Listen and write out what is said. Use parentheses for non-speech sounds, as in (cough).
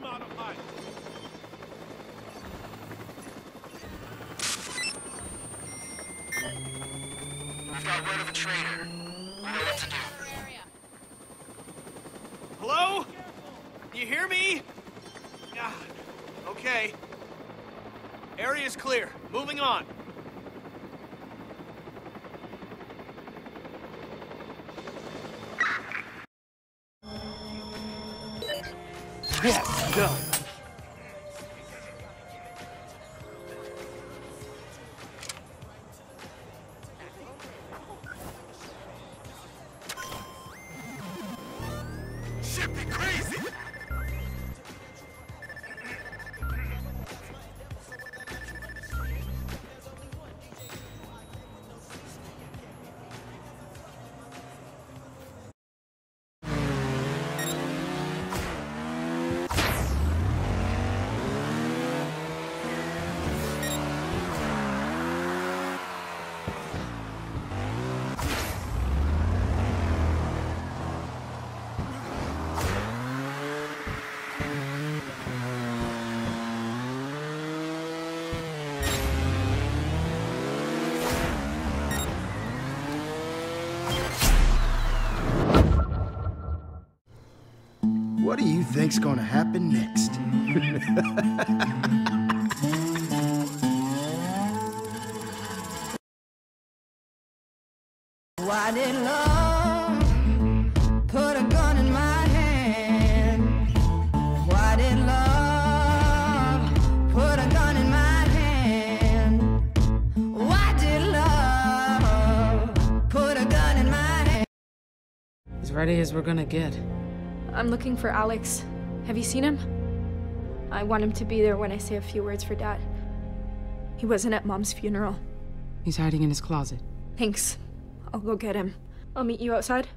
come out alive. We've got word of a traitor. We know what to do. Hello? You hear me? Yeah. Okay. Area's clear. Moving on. Yes, done. Shit be crazy! What do you think's gonna happen next? (laughs) Why did love put a gun in my hand? Why did love put a gun in my hand? Why did love put a gun in my hand? As ready as we're gonna get. I'm looking for Alex. Have you seen him? I want him to be there when I say a few words for Dad. He wasn't at Mom's funeral. He's hiding in his closet. Thanks. I'll go get him. I'll meet you outside.